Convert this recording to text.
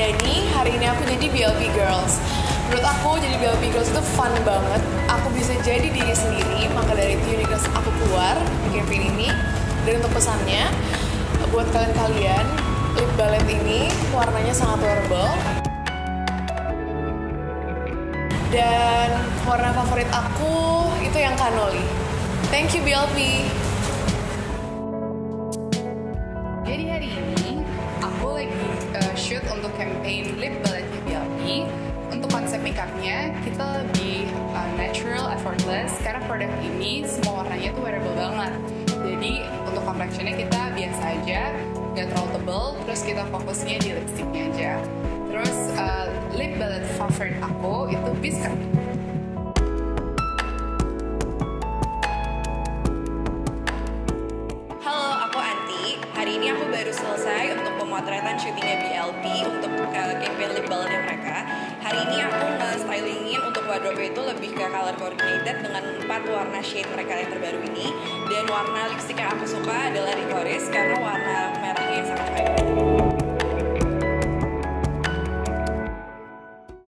Dani. hari ini aku jadi BLB Girls. Menurut aku jadi BLB Girls itu fun banget. Aku bisa jadi diri sendiri, maka dari itu Universe aku keluar di campaign ini. Dan untuk pesannya, buat kalian-kalian, lip balet ini warnanya sangat wearable. Dan warna favorit aku itu yang kanoli. Thank you BLP. Campaign lip ballet BLP. Untuk konsep makeupnya kita lebih uh, natural, effortless. Karena produk ini semua warnanya tuh wearable banget. Jadi untuk complexionnya kita biasa aja, nggak terlalu tebel. Terus kita fokusnya di lipsticknya aja. Terus uh, ini aku baru selesai untuk pemotretan syutingnya BLP untuk uh, campaign lip balletnya mereka. Hari ini aku nge-stylingin untuk wardrobe itu lebih ke color coordinated dengan empat warna shade mereka yang terbaru ini. Dan warna lipstick yang aku suka adalah Ricoris karena warna